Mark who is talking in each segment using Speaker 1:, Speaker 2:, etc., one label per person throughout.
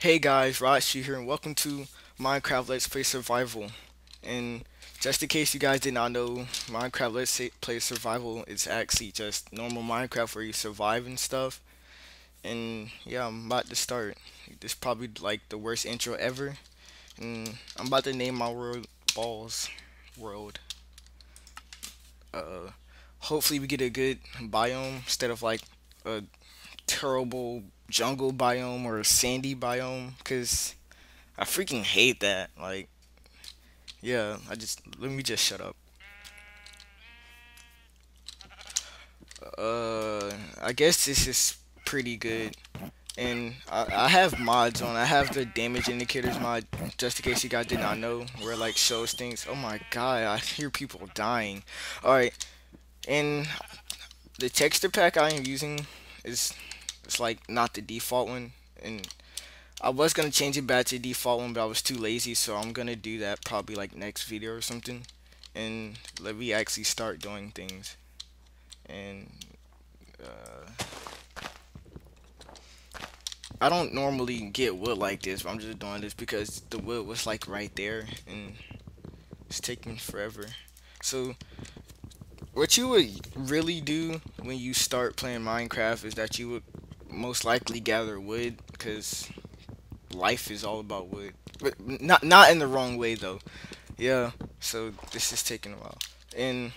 Speaker 1: Hey guys, Rodshoo here, and welcome to Minecraft Let's Play Survival. And just in case you guys did not know, Minecraft Let's Play Survival is actually just normal Minecraft where you survive and stuff. And yeah, I'm about to start. This is probably like the worst intro ever. And I'm about to name my world Balls World. Uh, hopefully we get a good biome instead of like a terrible jungle biome or sandy biome because I freaking hate that. Like, yeah, I just let me just shut up. Uh, I guess this is pretty good. And I, I have mods on. I have the damage indicators mod, just in case you guys did not know, where like shows things. Oh my god, I hear people dying. Alright, and the texture pack I am using is it's like not the default one. And I was gonna change it back to default one but I was too lazy so I'm gonna do that probably like next video or something. And let me actually start doing things. And uh, I don't normally get wood like this but I'm just doing this because the wood was like right there and it's taking forever. So what you would really do when you start playing Minecraft is that you would most likely gather wood because life is all about wood. But not not in the wrong way though. Yeah. So this is taking a while. And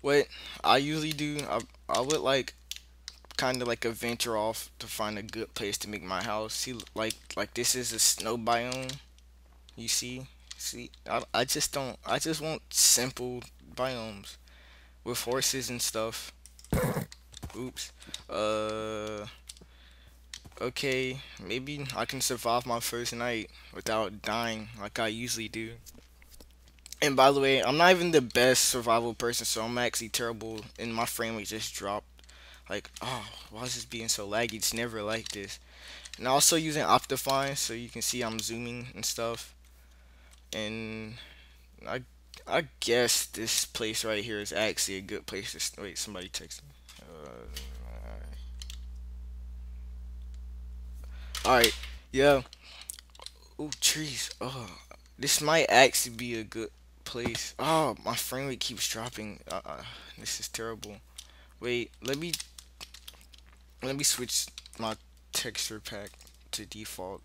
Speaker 1: what I usually do, I I would like kind of like a venture off to find a good place to make my house. See, like like this is a snow biome. You see, see, I I just don't. I just want simple biomes with horses and stuff. Oops. Uh. Okay, maybe I can survive my first night without dying like I usually do. And by the way, I'm not even the best survival person, so I'm actually terrible, and my frame rate just dropped. Like, oh, why is this being so laggy? It's never like this. And also using Optifine, so you can see I'm zooming and stuff. And I, I guess this place right here is actually a good place to. Wait, somebody texted me. Alright, yeah. Ooh, trees. Oh, this might actually be a good place. Oh, my frame rate keeps dropping. Uh, this is terrible. Wait, let me let me switch my texture pack to default.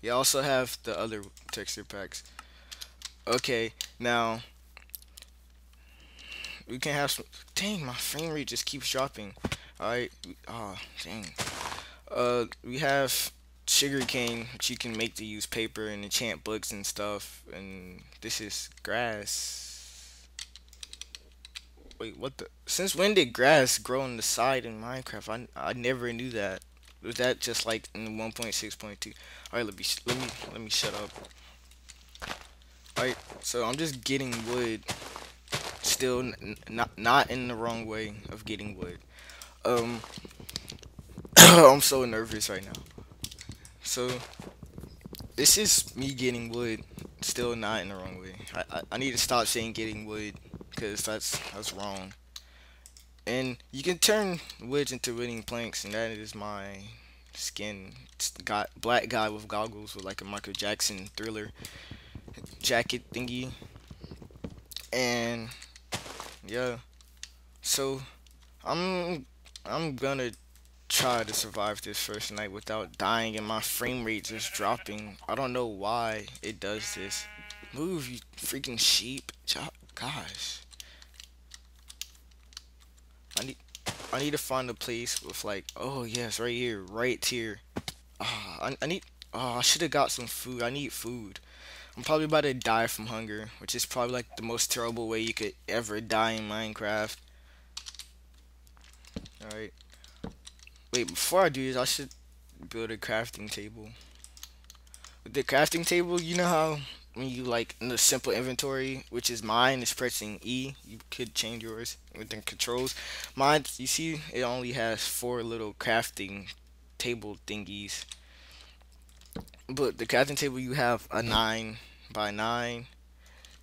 Speaker 1: You also have the other texture packs. Okay, now we can have some. Dang, my frame rate just keeps dropping. Alright, oh dang. Uh, we have sugarcane which you can make to use paper and enchant books and stuff and this is grass wait what the since when did grass grow on the side in minecraft i, I never knew that was that just like in 1.6.2 all right let me let me let me shut up all right so i'm just getting wood still not not in the wrong way of getting wood um i'm so nervous right now so, this is me getting wood. Still not in the wrong way. I, I, I need to stop saying getting wood because that's that's wrong. And you can turn woods into wooden planks, and that is my skin. Got black guy with goggles with like a Michael Jackson thriller jacket thingy. And yeah, so I'm I'm gonna try to survive this first night without dying and my frame rate just dropping. I don't know why it does this. Move, you freaking sheep. Gosh. I need I need to find a place with like, oh yes, right here, right here. Ah, I, I need, oh, I should have got some food. I need food. I'm probably about to die from hunger, which is probably like the most terrible way you could ever die in Minecraft. Alright. Wait, before I do this, I should build a crafting table. With the crafting table, you know how when you like in the simple inventory, which is mine, is pressing E. You could change yours within controls. Mine, you see, it only has four little crafting table thingies. But the crafting table, you have a nine by nine,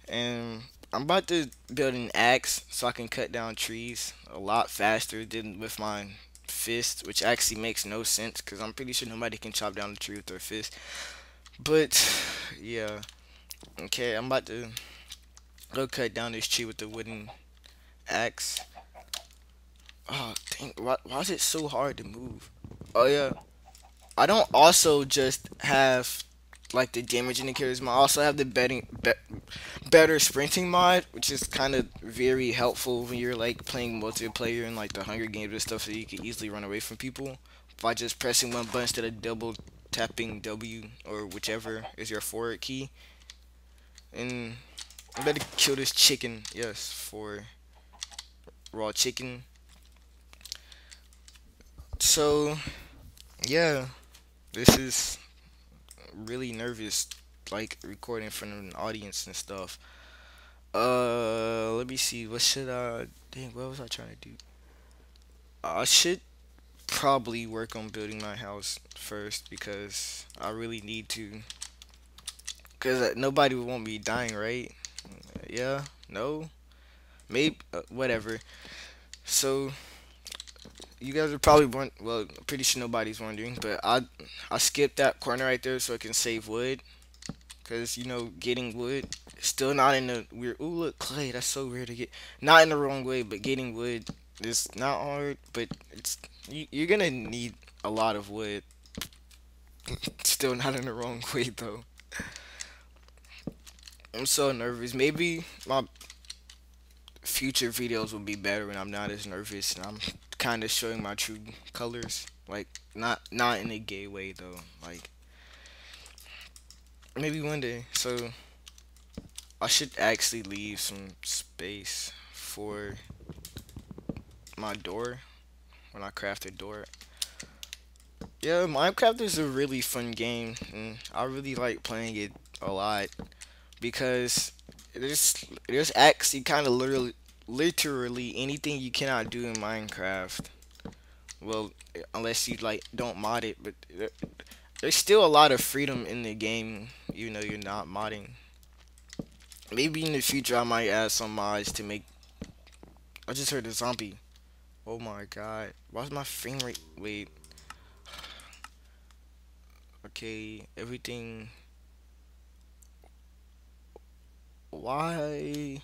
Speaker 1: and I'm about to build an axe so I can cut down trees a lot faster than with my fist, which actually makes no sense because I'm pretty sure nobody can chop down a tree with their fist. But yeah, okay, I'm about to go cut down this tree with the wooden axe. Oh, dang, why, why is it so hard to move? Oh yeah, I don't also just have like the damage indicators mod. I also have the betting be, better sprinting mod, which is kind of very helpful when you're like playing multiplayer and like the Hunger Games and stuff, so you can easily run away from people by just pressing one button instead of double tapping W or whichever is your forward key. And I better kill this chicken. Yes, for raw chicken. So, yeah, this is really nervous, like recording in front of an audience and stuff. Uh, let me see. What should I? Dang, what was I trying to do? I should probably work on building my house first because I really need to. Cause uh, nobody would want me dying, right? Yeah, no, maybe, uh, whatever. So you guys are probably wondering, well, I'm pretty sure nobody's wondering, but I I skipped that corner right there so I can save wood. Cause you know, getting wood still not in the weird. Ooh, look, clay. That's so weird to get. Not in the wrong way, but getting wood is not hard. But it's you, you're gonna need a lot of wood. still not in the wrong way though. I'm so nervous. Maybe my future videos will be better when I'm not as nervous and I'm kind of showing my true colors. Like not not in a gay way though. Like maybe one day. So I should actually leave some space for my door when I craft a door. Yeah, Minecraft is a really fun game and I really like playing it a lot because there's there's actually kind of literally literally anything you cannot do in Minecraft. Well, unless you like don't mod it, but there's still a lot of freedom in the game, even though you're not modding. Maybe in the future I might add some mods to make. I just heard a zombie. Oh my god, why's my frame rate? Wait. Okay, everything. Why?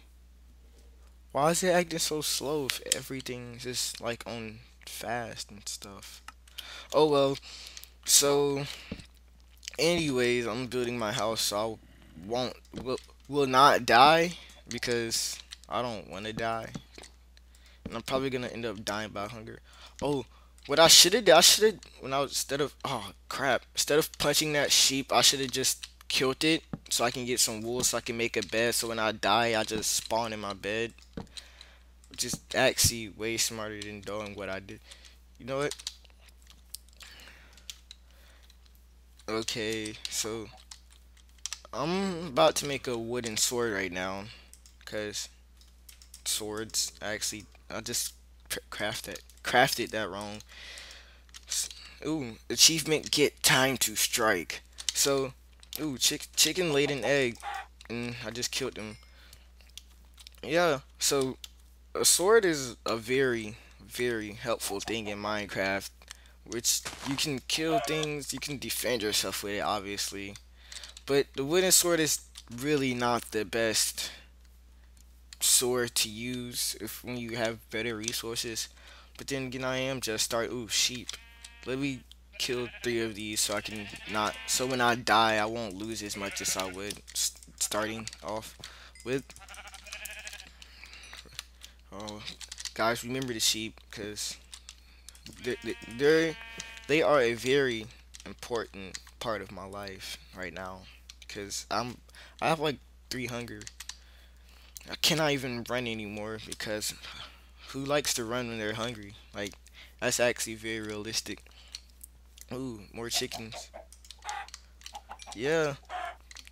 Speaker 1: Why is it acting so slow if everything's just like on fast and stuff? Oh well. So, anyways, I'm building my house so I won't will will not die because I don't want to die. And I'm probably gonna end up dying by hunger. Oh, what I should have done, I should have when I was instead of oh crap, instead of punching that sheep, I should have just killed it so I can get some wool so I can make a bed. So when I die I just spawn in my bed. Which is actually way smarter than doing what I did. You know what? Okay so I'm about to make a wooden sword right now because swords I actually I just crafted crafted that wrong. Ooh achievement get time to strike. So Ooh, chick chicken laid an egg. And I just killed him. Yeah, so a sword is a very, very helpful thing in Minecraft. Which you can kill things, you can defend yourself with it, obviously. But the wooden sword is really not the best sword to use if when you have better resources. But then again, I am just start. Ooh, sheep. Let me kill three of these so I can not so when I die I won't lose as much as I would starting off with. Oh guys remember the sheep because they're, they're they are a very important part of my life right now because I'm I have like three hunger. I cannot even run anymore because who likes to run when they're hungry? Like that's actually very realistic Ooh, more chickens. Yeah.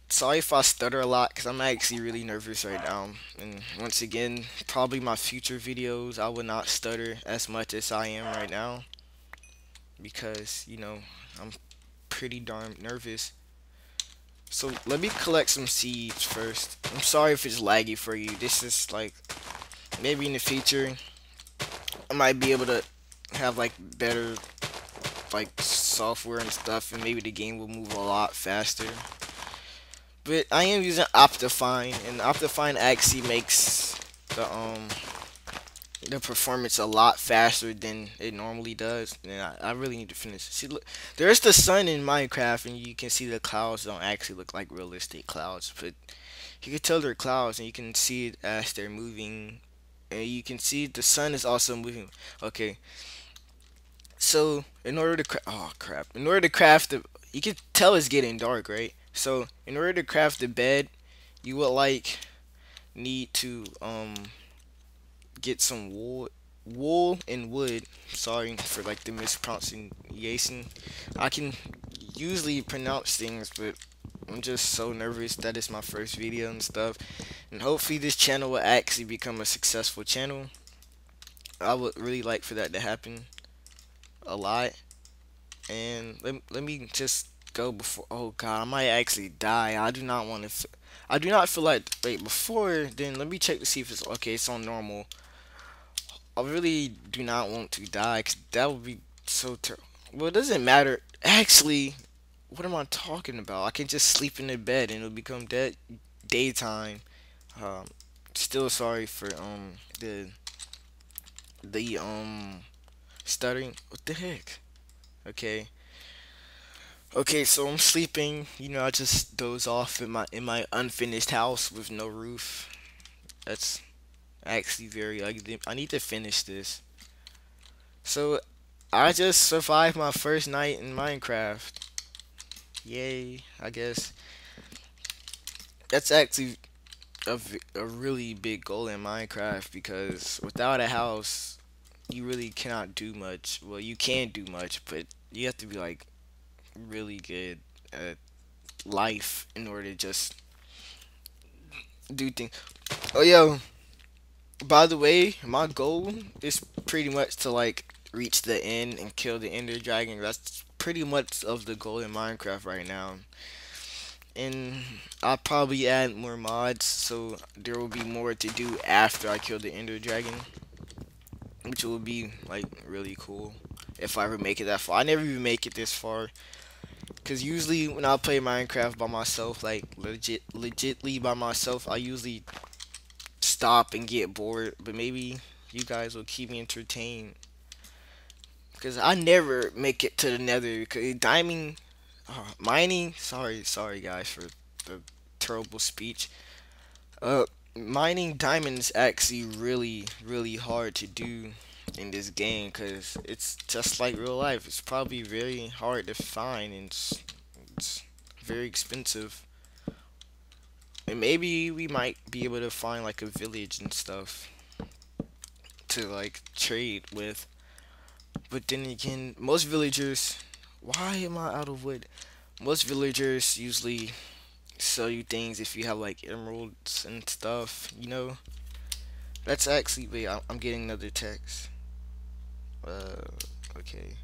Speaker 1: Sorry if I stutter a lot, because I'm actually really nervous right now. And once again, probably my future videos, I will not stutter as much as I am right now. Because, you know, I'm pretty darn nervous. So, let me collect some seeds first. I'm sorry if it's laggy for you. This is like, maybe in the future, I might be able to have like better like software and stuff, and maybe the game will move a lot faster. But I am using Optifine, and Optifine actually makes the um the performance a lot faster than it normally does. And I, I really need to finish. See, look, there's the sun in Minecraft, and you can see the clouds don't actually look like realistic clouds, but you can tell they're clouds, and you can see it as they're moving, and you can see the sun is also moving. Okay, so in order to cra- oh crap, in order to craft the, you can tell it's getting dark, right? So in order to craft the bed, you would like need to um get some wool wool and wood. Sorry for like the mispronunciation. I can usually pronounce things but i'm just so nervous that it's my first video and stuff. And hopefully this channel will actually become a successful channel. I would really like for that to happen a lot and let, let me just go before oh god i might actually die i do not want to I do not feel like wait before then let me check to see if it's okay it's on normal I really do not want to die because that would be so terrible. Well, it doesn't matter. Actually, what am I talking about? I can just sleep in the bed and it'll become dead daytime. Um, still sorry for um the the um stuttering. What the heck? Okay. Okay, so I'm sleeping. You know, I just doze off in my in my unfinished house with no roof. That's actually very ugly. I need to finish this. So, I just survived my first night in Minecraft. Yay, I guess. That's actually a, a really big goal in Minecraft because without a house, you really cannot do much. Well, you can do much, but you have to be like really good at life in order to just do things. Oh, yo by the way, my goal is pretty much to like reach the end and kill the ender dragon. That's pretty much of the goal in Minecraft right now. And I'll probably add more mods so there will be more to do after I kill the ender dragon. Which will be like really cool if I ever make it that far. I never even make it this far. Cause usually when I play Minecraft by myself, like legit legitly by myself, I usually stop and get bored, but maybe you guys will keep me entertained. Because I never make it to the nether. Because diamond, uh, mining, sorry, sorry guys for the terrible speech. Uh, mining diamonds actually really, really hard to do in this game because it's just like real life. It's probably very hard to find and it's, it's very expensive. And maybe we might be able to find like a village and stuff to like trade with. But then again, most villagers, why am I out of wood? Most villagers usually sell you things if you have like emeralds and stuff, you know? That's actually, wait, I'm getting another text. Uh, okay.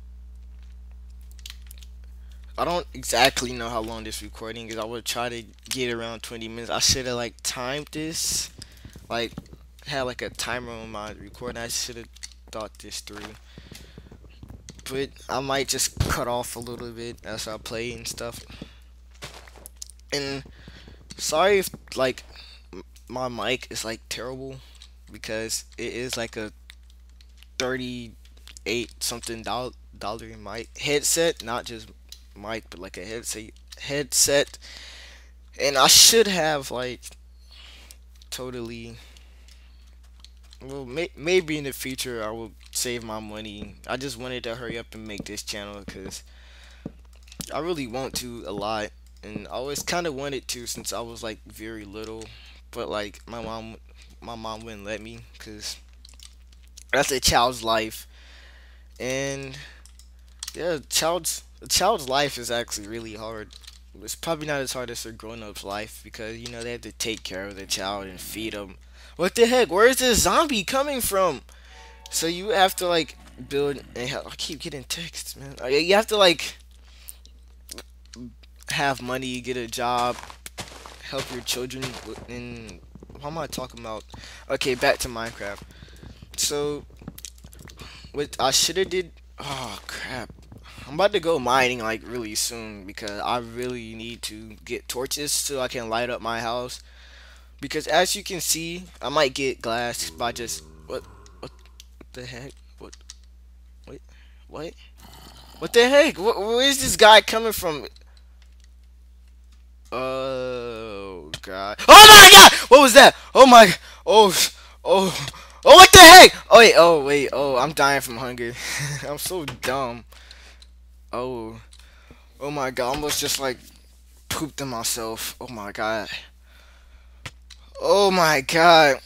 Speaker 1: I don't exactly know how long this recording is. I would try to get around 20 minutes. I should have like timed this, like had like a timer on my recording. I should have thought this through. But I might just cut off a little bit as I play and stuff. And sorry if like my mic is like terrible because it is like a 38 something dollar dollar mic headset, not just mic, but like a headset headset. And I should have like totally well may, maybe in the future I will save my money. I just wanted to hurry up and make this channel cuz I really want to a lot and I always kind of wanted to since I was like very little, but like my mom my mom wouldn't let me cuz that's a child's life. And yeah, child's a child's life is actually really hard. It's probably not as hard as a grown-up's life because you know they have to take care of their child and feed them. What the heck? Where is this zombie coming from? So you have to like build. And I keep getting texts, man. You have to like have money, get a job, help your children. And what am I talking about? Okay, back to Minecraft. So what I should have did. Oh crap! I'm about to go mining like really soon because I really need to get torches so I can light up my house. Because as you can see, I might get glass by just what what, the heck? What? Wait, what? What the heck? Wh where is this guy coming from? Oh god! Oh my god! What was that? Oh my! Oh oh oh! What the heck? Oh wait! Oh wait! Oh, I'm dying from hunger. I'm so dumb. Oh, oh my god! Almost just like pooped in myself. Oh my god. Oh my god.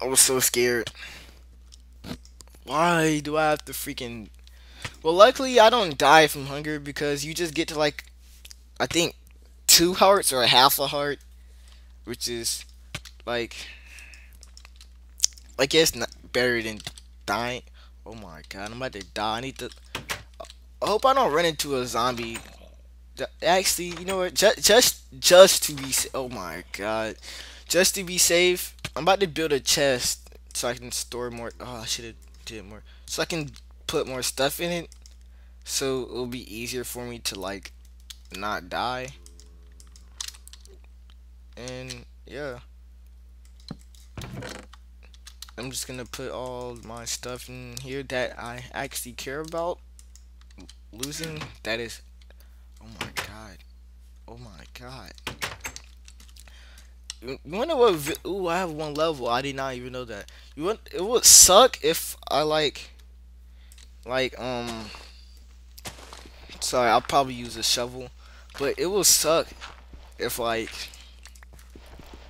Speaker 1: I was so scared. Why do I have to freaking... Well, luckily I don't die from hunger because you just get to like, I think, two hearts or a half a heart. Which is, like, I guess not better than dying. Oh my god, I'm about to die. I need to... I hope I don't run into a zombie actually, you know what? Just, just, just to be. Oh my god! Just to be safe, I'm about to build a chest so I can store more. Oh, I should have did more. So I can put more stuff in it, so it'll be easier for me to like not die. And yeah. I'm just gonna put all my stuff in here that I actually care about losing. That is Oh my god. Oh my god. You wanna what? Ooh, I have one level. I did not even know that. You want? It would suck if I like, like um. Sorry, I'll probably use a shovel, but it will suck if like,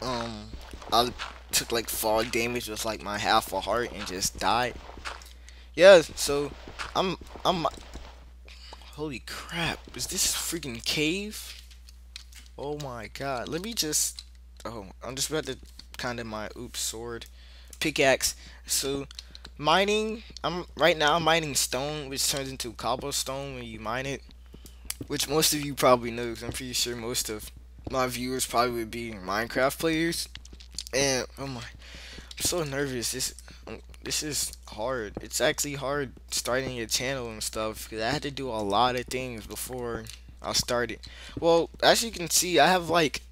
Speaker 1: um, I took like fall damage with like my half a heart and just died. Yeah, so I'm I'm Holy crap. Is this freaking cave? Oh my god. Let me just... Oh, I'm just about to kind of my oops sword pickaxe. So mining, I'm right now I'm mining stone, which turns into cobblestone when you mine it. Which most of you probably know, because I'm pretty sure most of my viewers probably would be Minecraft players. And oh my, I'm so nervous. This this is hard. It's actually hard starting a channel and stuff because I had to do a lot of things before I started. Well, as you can see, I have like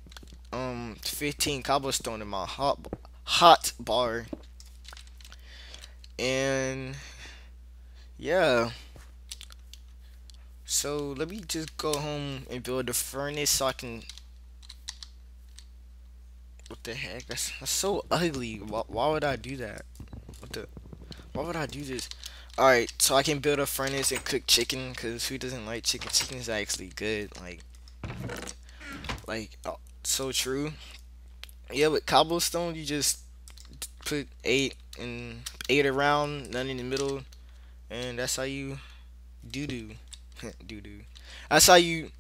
Speaker 1: um 15 cobblestone in my hot hot bar, and yeah. So let me just go home and build a furnace so I can. What the heck? That's, that's so ugly. Why, why would I do that? What the? Why would I do this? Alright, so I can build a furnace and cook chicken, because who doesn't like chicken? Chicken is actually good. Like, like, oh, so true. Yeah, with cobblestone, you just put eight and eight around, none in the middle, and that's how you do do. do do. That's how you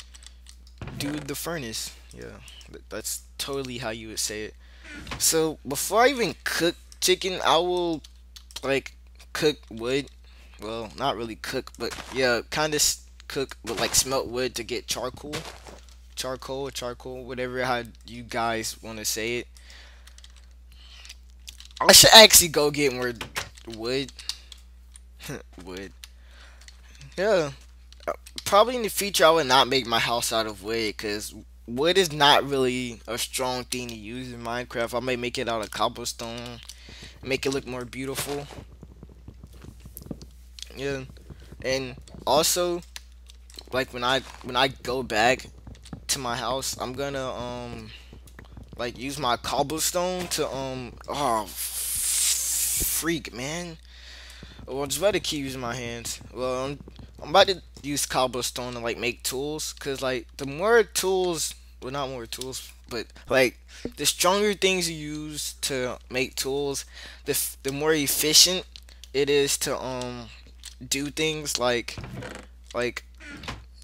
Speaker 1: do the furnace. Yeah, that's totally how you would say it. So, before I even cook chicken, I will, like, cook wood. Well, not really cook, but yeah, kind of cook, but like smelt wood to get charcoal. Charcoal, charcoal, whatever how you guys want to say it. I should actually go get more wood. wood. Yeah. Uh, probably in the future, I would not make my house out of wood because wood is not really a strong thing to use in Minecraft. I may make it out of cobblestone, make it look more beautiful. Yeah, and also, like when I when I go back to my house, I'm gonna um like use my cobblestone to um oh freak man. Well, about to keep using my hands. Well, I'm, I'm about to use cobblestone to like make tools, cause like the more tools, well not more tools, but like the stronger things you use to make tools, the the more efficient it is to um do things like like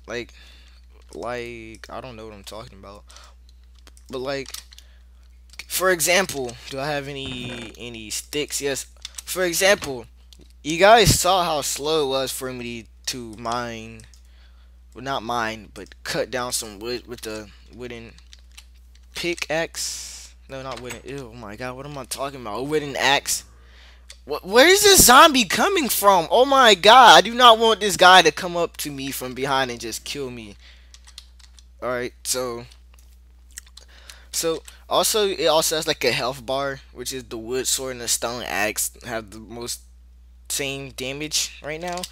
Speaker 1: like like I don't know what I'm talking about. But like for example, do I have any any sticks? Yes. For example, you guys saw how slow it was for me to mine well not mine, but cut down some wood with the wooden pickaxe. No, not wooden. Ew, oh my god, what am I talking about? A wooden axe. Wh- Where is this zombie coming from? Oh my god, I do not want this guy to come up to me from behind and just kill me. Alright, so so also it also has like a health bar, which is the wood sword and the stone axe have the most same damage right now.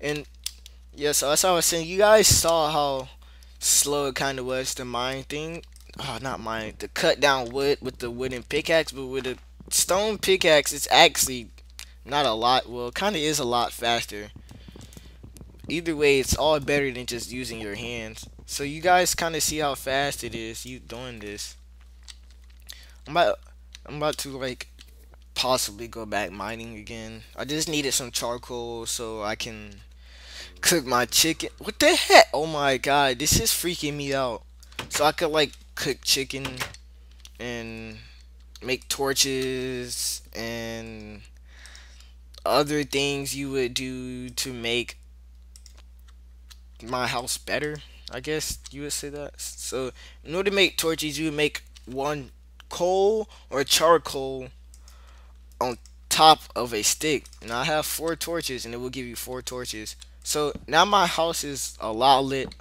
Speaker 1: And yeah, so that's how I was saying. You guys saw how slow it kind of was to mine thing. Oh, not mine. To cut down wood with the wooden pickaxe, but with a stone pickaxe, it's actually not a lot. Well, kind of is a lot faster. Either way, it's all better than just using your hands. So you guys kind of see how fast it is you doing this. I'm about, I'm about to like possibly go back mining again. I just needed some charcoal so I can cook my chicken. What the heck? Oh my god, this is freaking me out. So I could like cook chicken and make torches and other things you would do to make my house better. I guess you would say that. So in order to make torches, you would make one coal or charcoal on top of a stick. And I have four torches, and it will give you four torches. So now my house is a lot lit.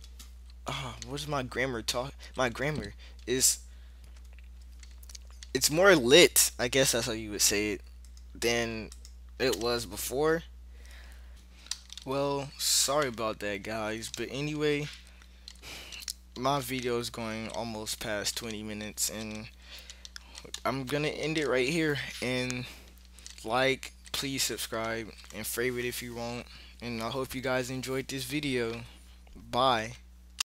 Speaker 1: Uh, oh, what's my grammar talk? My grammar is it's more lit. I guess that's how you would say it than it was before. Well, sorry about that, guys. But anyway, my video is going almost past 20 minutes, and I'm gonna end it right here. And like, please subscribe and favorite if you want. And I hope you guys enjoyed this video. Bye.